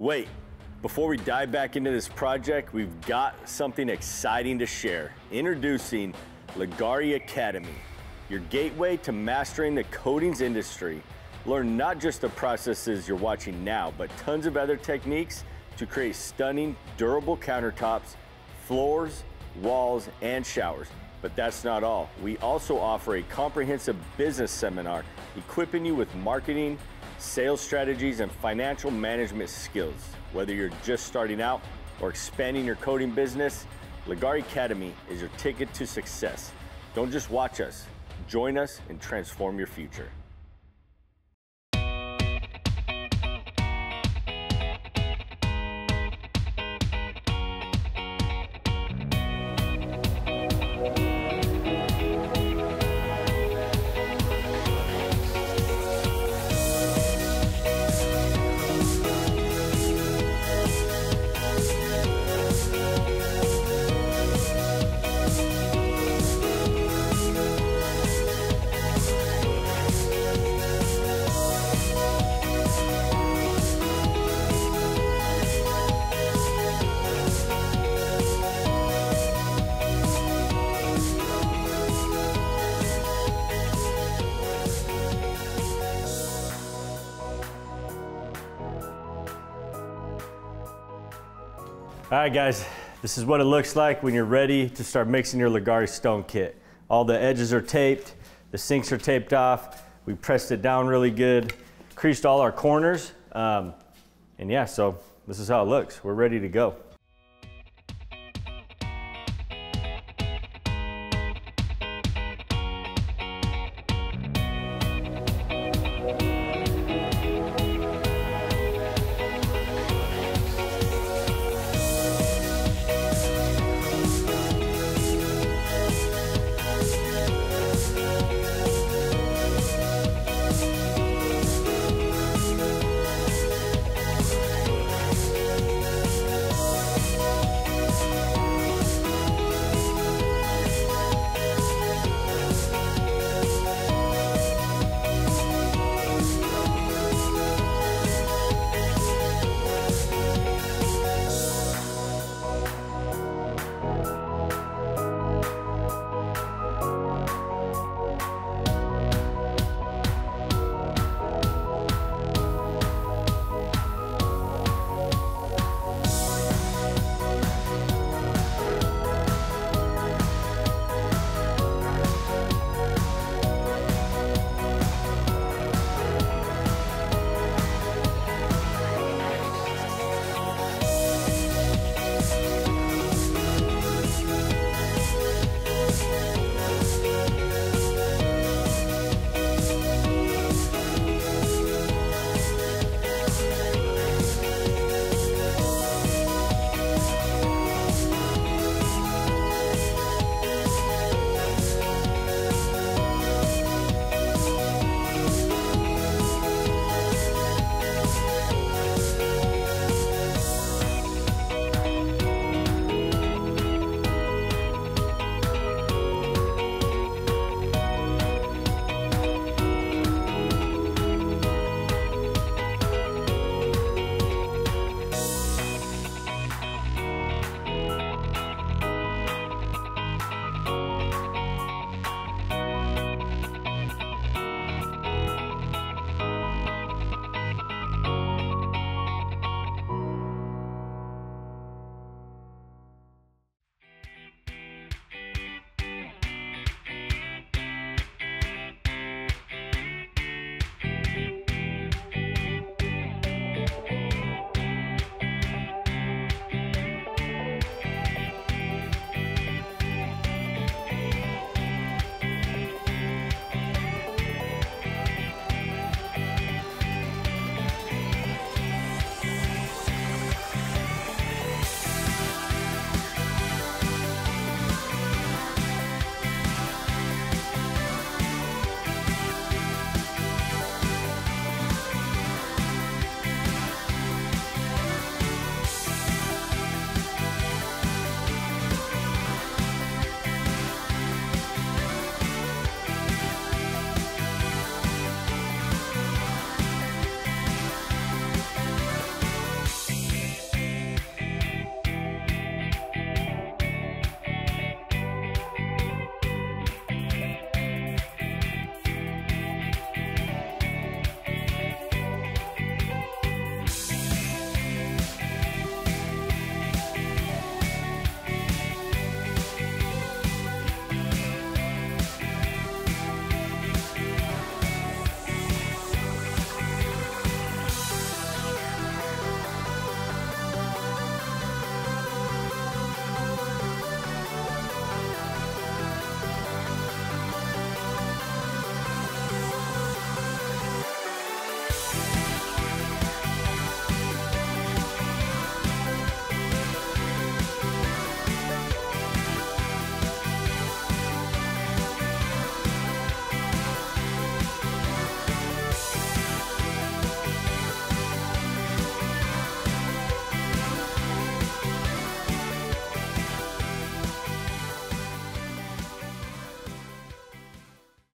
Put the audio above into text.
Wait, before we dive back into this project, we've got something exciting to share. Introducing Leggari Academy, your gateway to mastering the coatings industry. Learn not just the processes you're watching now, but tons of other techniques to create stunning, durable countertops, floors, walls, and showers. But that's not all. We also offer a comprehensive business seminar equipping you with marketing, sales strategies, and financial management skills. Whether you're just starting out or expanding your coating business, Leggari Academy is your ticket to success. Don't just watch us, join us and transform your future. All right, guys, this is what it looks like when you're ready to start mixing your Leggari stone kit. All the edges are taped, the sinks are taped off, we pressed it down really good, creased all our corners, um, and yeah, so this is how it looks. We're ready to go.